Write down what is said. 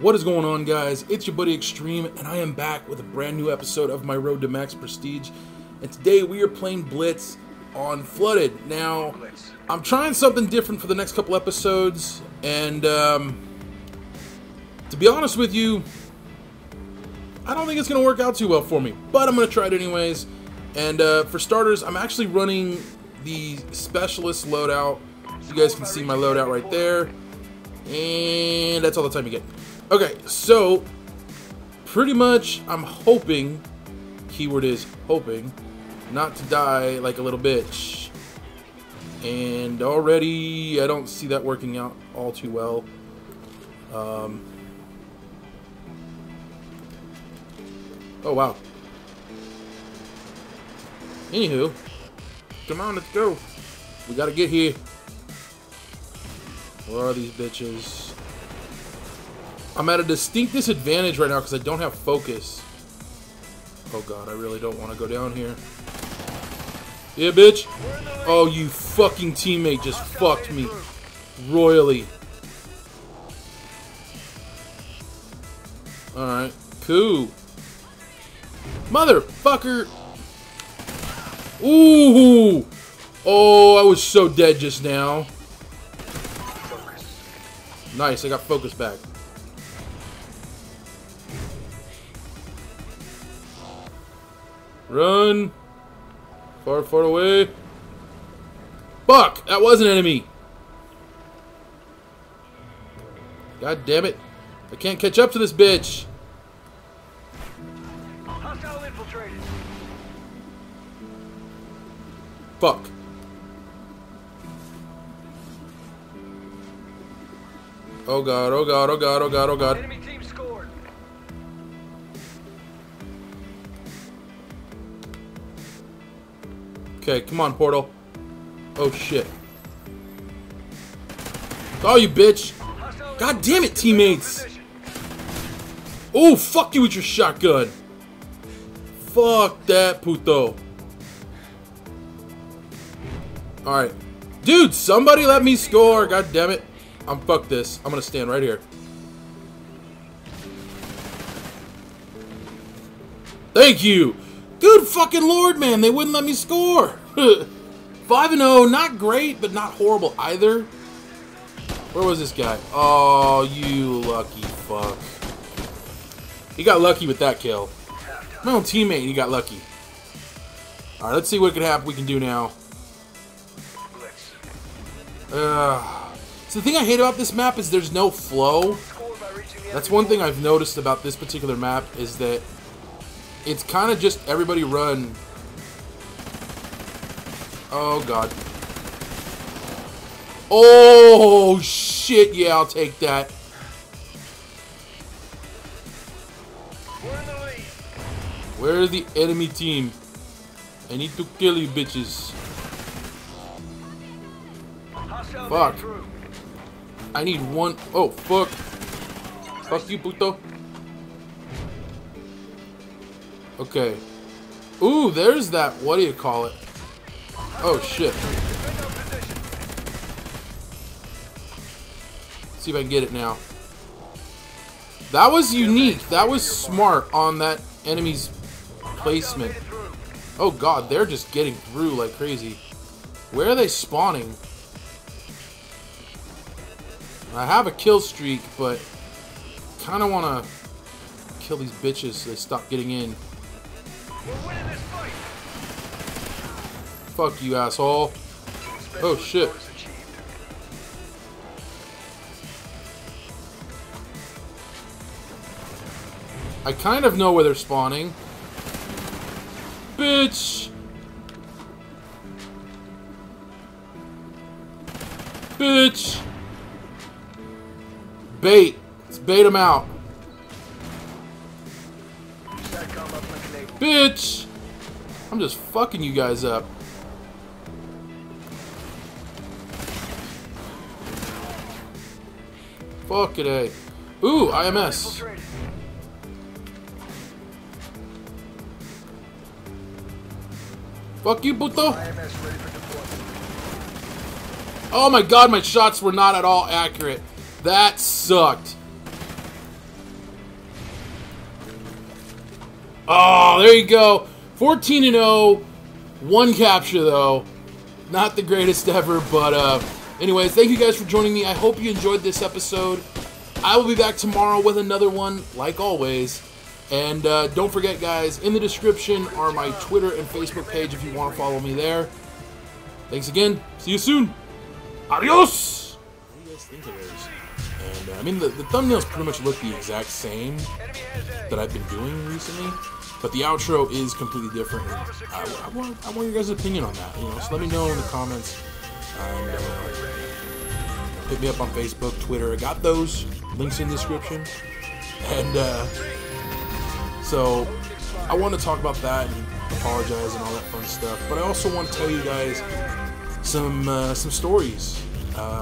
What is going on, guys? It's your buddy Xtreme, and I am back with a brand new episode of my Road to Max Prestige. And today we are playing Blitz on Flooded. Now, I'm trying something different for the next couple episodes, and um, to be honest with you, I don't think it's going to work out too well for me, but I'm going to try it anyways. And uh, for starters, I'm actually running the Specialist loadout. You guys can see my loadout right there. And that's all the time you get. Okay, so pretty much I'm hoping, keyword is hoping, not to die like a little bitch. And already I don't see that working out all too well. Um, oh wow. Anywho, come on, let's go. We gotta get here. Where are these bitches? I'm at a distinct disadvantage right now because I don't have focus. Oh god, I really don't want to go down here. Yeah, bitch. Oh, you fucking teammate just fucked me. Royally. Alright, cool. Motherfucker! Ooh! Oh, I was so dead just now. Nice, I got focus back. Run! Far, far away. Fuck! That was an enemy! God damn it. I can't catch up to this bitch. Hostile infiltrated. Fuck. Oh god, oh god, oh god, oh god, oh god. Okay, come on, Portal. Oh shit. Oh, you bitch. God damn it, teammates. Oh, fuck you with your shotgun. Fuck that, puto. Alright. Dude, somebody let me score. God damn it. I'm fuck this. I'm gonna stand right here. Thank you. Good fucking lord, man. They wouldn't let me score. 5 and 0, not great, but not horrible either. Where was this guy? Oh, you lucky fuck. He got lucky with that kill. My own teammate, he got lucky. Alright, let's see what could happen we can do now. Uh, so the thing I hate about this map is there's no flow. That's one thing. I've noticed about this particular map is that it's kind of just everybody run. Oh god. Oh shit, yeah, I'll take that. Lead. Where's the enemy team? I need to kill you bitches. Fuck. I need one oh fuck. Fuck you, puto. Okay. Ooh, there's that. What do you call it? Oh shit. See if I can get it now. That was unique. That was smart on that enemy's placement. Oh god, they're just getting through like crazy. Where are they spawning? I have a kill streak, but kind of want to kill these bitches so they stop getting in. Fuck you, asshole. Oh, shit. I kind of know where they're spawning. Bitch! Bitch! Bait. Let's bait them out. Bitch! I'm just fucking you guys up. Fuck it, eh. Ooh, IMS. Fuck you, deployment. Oh my god, my shots were not at all accurate. That sucked. Oh, there you go. 14 and 0, one capture though. Not the greatest ever, but uh, anyways, thank you guys for joining me. I hope you enjoyed this episode. I will be back tomorrow with another one, like always. And uh, don't forget, guys, in the description are my Twitter and Facebook page if you want to follow me there. Thanks again. See you soon. Adios. What do you guys think of? And uh, I mean, the, the thumbnails pretty much look the exact same that I've been doing recently, but the outro is completely different. I, I want I want your guys' opinion on that. You know, so let me know in the comments. And, uh, hit me up on Facebook, Twitter. I got those links in the description. And uh, so I want to talk about that and apologize and all that fun stuff. But I also want to tell you guys some uh, some stories. Uh,